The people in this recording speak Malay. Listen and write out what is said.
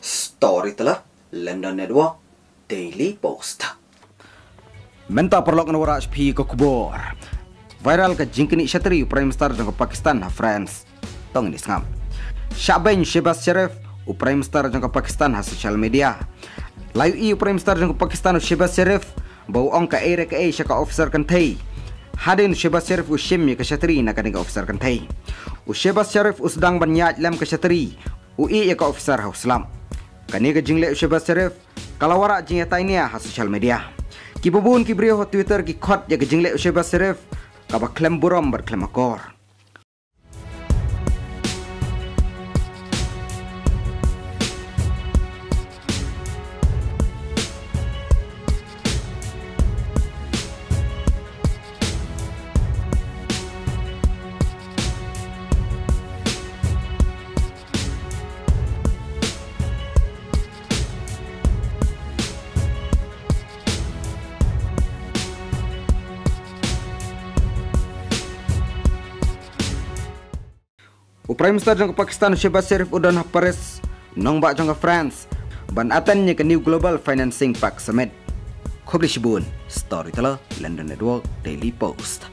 Storyteller London Network Daily Post Menta perlok na wara HP ko kubor. Viral ka jingkini shatri Prime Star jang Pakistan ha friends. Tong ini ngam. Shabain Shebas Sharif u Prime Star jang Pakistan ha social media. Layu i Prime Star jang Pakistan Shebas Sharif bau ong ka ere ka Asia ka officer thai. Hadin Shebas Sharif u shimmi ka shatri na ka officer thai. U Shebas Sharif u sedang banyaj lam ka shatri u i ka officer ha Islam. Kani ka jingle u Shebas Sharif kalawara jingata ini ha social media. Ki bubun ki brio ho Twitter ki khot ya ke jingle Sheba Serif ka ba klem buram ber klem U Prime Minister jang Pakistan Shehbaz Sharif udan Paris nong ba jang France ban atan ke New Global Financing Pact Summit. Khobli Shibun, Storyteller, London Network, Daily Post.